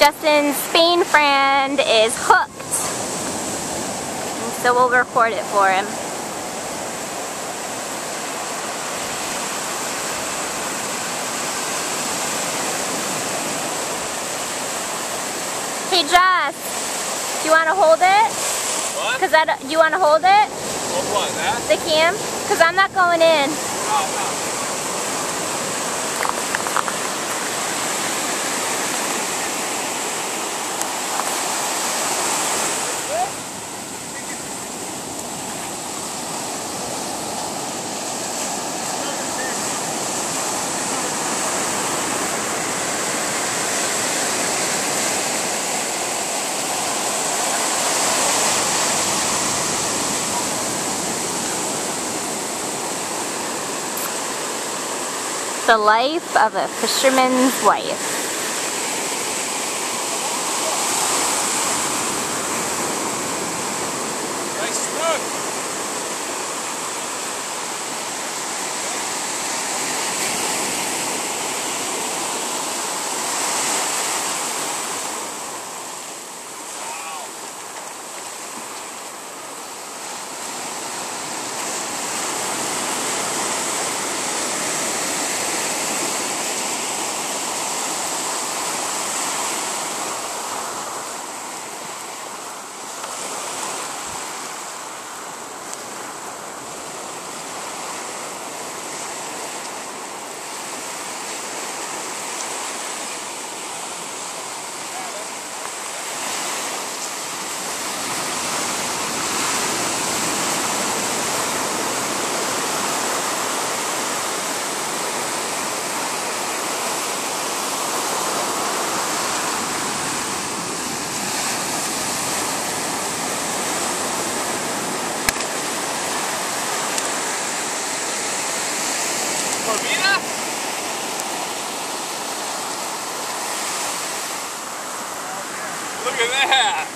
Justin's Spain friend is hooked. So we'll record it for him. Hey Joss, do you want to hold it? What? Cause I, do you want to hold it? Hold what, that? The cam? Cause I'm not going in. Oh, no. The life of a fisherman's wife. Look at that.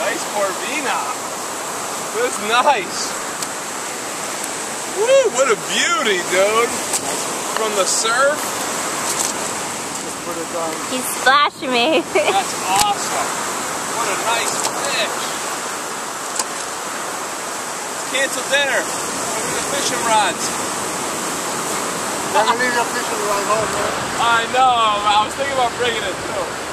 Nice Corvina. That's nice. Woo, what a beauty, dude. From the surf. He's splashing me. That's awesome. What a nice fish. Cancel dinner. At the fishing rods. Never leave your fishing rod home, man. I know. I was thinking about bringing it too.